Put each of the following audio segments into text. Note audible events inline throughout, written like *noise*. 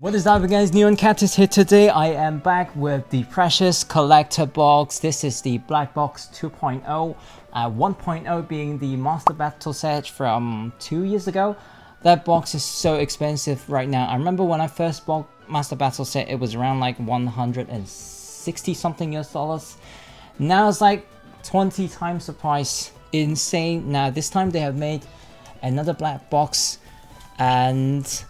What is up guys, Neon Cactus here today. I am back with the Precious Collector Box. This is the Black Box 2.0. Uh, 1.0 being the Master Battle set from two years ago. That box is so expensive right now. I remember when I first bought Master Battle set, it was around like 160 something US dollars. Now it's like 20 times the price. Insane. Now this time they have made another black box and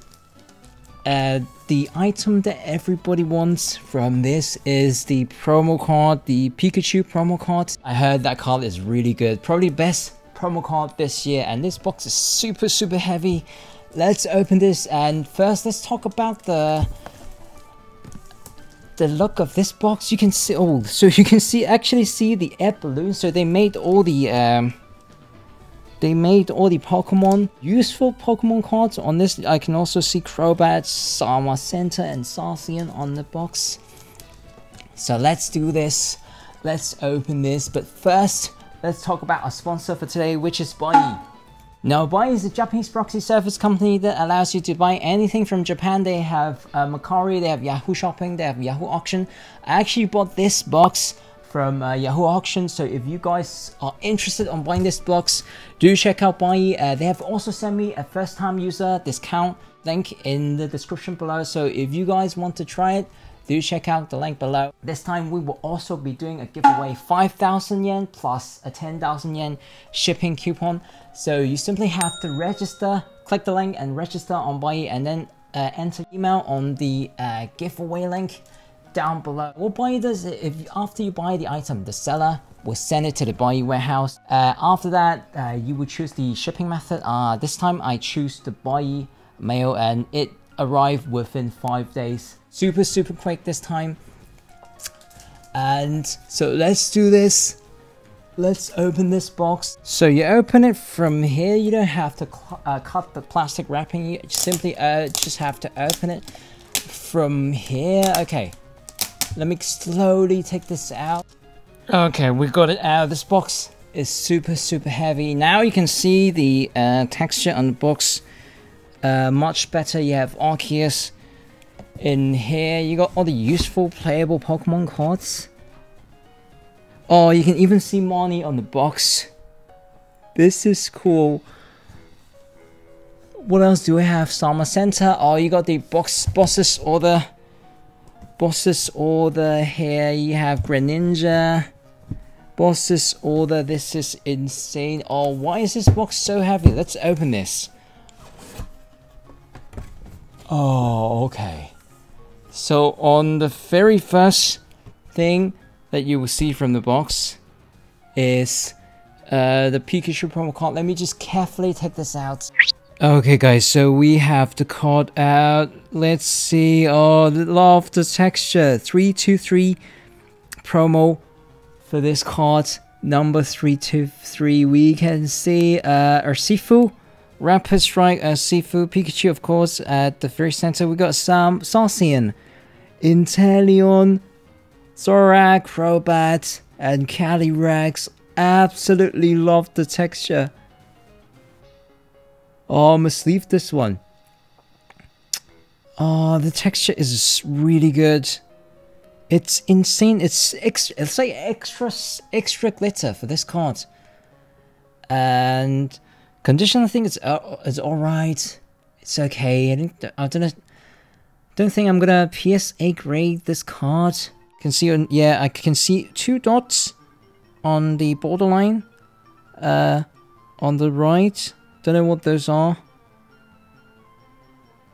uh, the item that everybody wants from this is the promo card, the Pikachu promo card. I heard that card is really good. Probably best promo card this year and this box is super super heavy. Let's open this and first let's talk about the the look of this box. You can see oh so *laughs* you can see actually see the air balloon. So they made all the um they made all the Pokemon, useful Pokemon cards on this. I can also see Crobat, Center, and Zacian on the box. So let's do this. Let's open this. But first, let's talk about our sponsor for today, which is Buyee. Now, Buyee is a Japanese proxy service company that allows you to buy anything from Japan. They have uh, Mercari, they have Yahoo Shopping, they have Yahoo Auction. I actually bought this box from uh, Yahoo Auction. So if you guys are interested on buying this box, do check out Buyee. Uh, they have also sent me a first time user discount link in the description below. So if you guys want to try it, do check out the link below. This time we will also be doing a giveaway 5,000 yen plus a 10,000 yen shipping coupon. So you simply have to register, click the link and register on Buyee and then uh, enter email on the uh, giveaway link down below. What Buyee does, if after you buy the item, the seller will send it to the Buyee warehouse. Uh, after that, uh, you will choose the shipping method. Uh, this time I choose the Buyee mail and it arrived within five days. Super, super quick this time. And so let's do this. Let's open this box. So you open it from here. You don't have to uh, cut the plastic wrapping. You simply uh, just have to open it from here. Okay, let me slowly take this out. Okay, we got it out. This box is super, super heavy. Now you can see the uh, texture on the box uh, much better. You have Arceus in here. You got all the useful playable Pokemon cards. Oh, you can even see Marnie on the box. This is cool. What else do we have? Zamazenta. Oh, you got the box bosses or the Boss's order here, you have Greninja. Boss's order, this is insane. Oh, why is this box so heavy? Let's open this. Oh, okay. So on the very first thing that you will see from the box is uh, the Pikachu promo card. Let me just carefully take this out. Okay guys, so we have the card out. Let's see. Oh, love the texture. 323 promo for this card. Number 323. We can see uh, Urshifu, Rapid Strike, uh, Sifu, Pikachu, of course, at the very center. We got some Zacian, Inteleon, Zoroark, Crobat, and Calyrex. Absolutely love the texture. Oh, I must leave this one. Oh, the texture is really good. It's insane. It's extra. It's like extra extra glitter for this card. And condition, I think it's uh, it's all right. It's okay. I don't. I don't. Don't think I'm gonna PSA grade this card. Can see on yeah, I can see two dots on the borderline. Uh, on the right. Don't know what those are.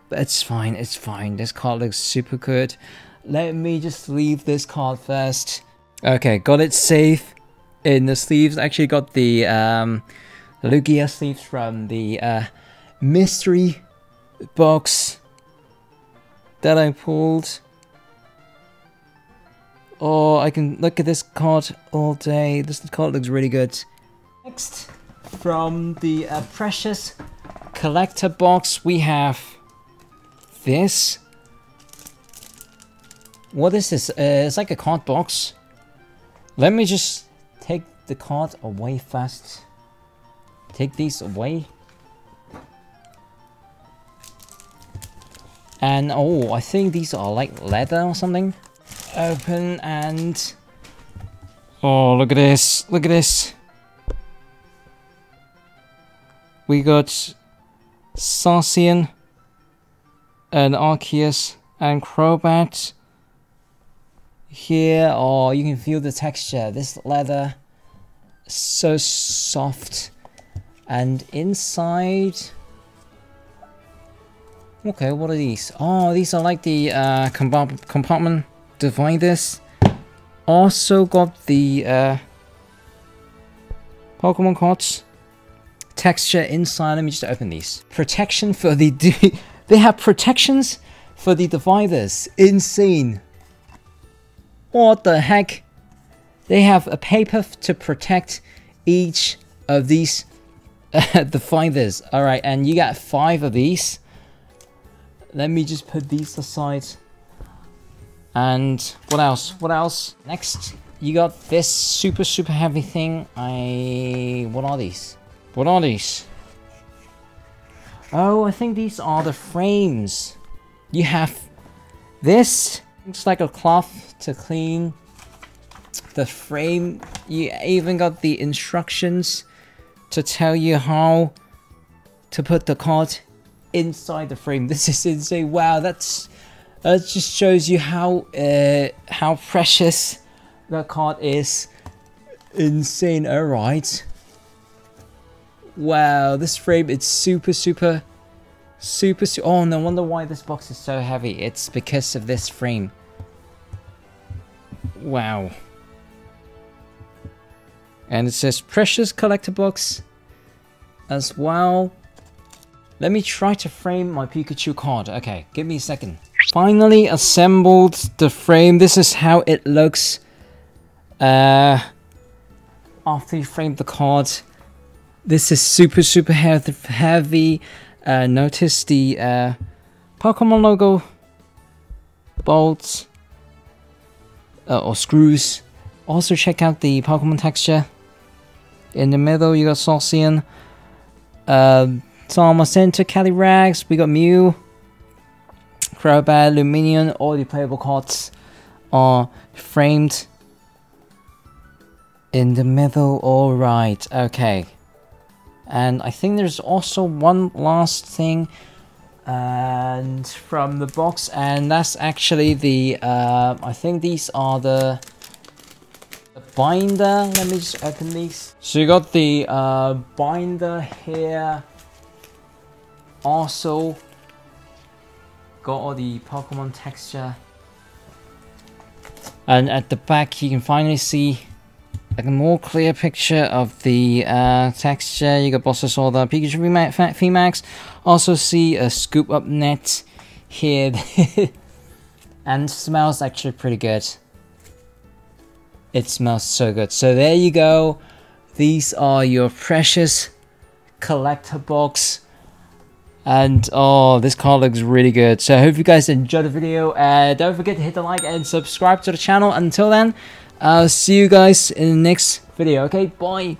But it's fine, it's fine. This card looks super good. Let me just leave this card first. Okay, got it safe in the sleeves. Actually got the um, Lugia sleeves from the uh, mystery box that I pulled. Oh, I can look at this card all day. This card looks really good. Next from the uh, Precious Collector box, we have this. What is this? Uh, it's like a card box. Let me just take the card away first. Take these away. And oh, I think these are like leather or something. Open and... Oh, look at this. Look at this. We got Zacian and Arceus and Crobat here. Oh, you can feel the texture. This leather so soft. And inside... Okay, what are these? Oh, these are like the uh, compartment dividers. Also got the uh, Pokemon cards texture inside. Let me just open these. Protection for the... *laughs* they have protections for the dividers. Insane. What the heck? They have a paper to protect each of these *laughs* dividers. Alright, and you got five of these. Let me just put these aside. And what else? What else? Next, you got this super, super heavy thing. I... What are these? What are these? Oh, I think these are the frames. You have this. Looks like a cloth to clean the frame. You even got the instructions to tell you how to put the card inside the frame. *laughs* This is insane. Wow, that's that just shows you how uh, how precious the card is. Insane. All right. Wow, this frame it's super super super. Su oh, no wonder why this box is so heavy. It's because of this frame. Wow. And it says precious collector box as well. Let me try to frame my Pikachu card. Okay, give me a second. Finally assembled the frame. This is how it looks uh, after you frame the card. This is super, super heavy. Uh, notice the uh, Pokemon logo bolts uh, or screws. Also check out the Pokemon texture. In the middle, you got Zacian. Uh, Zamazenta, Calyrex, we got Mew, Crobat, Lumineon, all the playable cards are framed in the middle, alright, okay. And I think there's also one last thing and from the box and that's actually the uh, I think these are the, the binder let me just open these so you got the uh, binder here also got all the Pokemon texture. And at the back you can finally see a more clear picture of the uh, texture. You got Bulbasaur, the Pikachu VMAX. Also see a scoop up net here. *laughs* and smells actually pretty good. It smells so good. So there you go. These are your precious collector box and oh, this car looks really good. So I hope you guys enjoyed the video. Uh, don't forget to hit the like and subscribe to the channel. Until then, I'll see you guys in the next video. Okay, bye.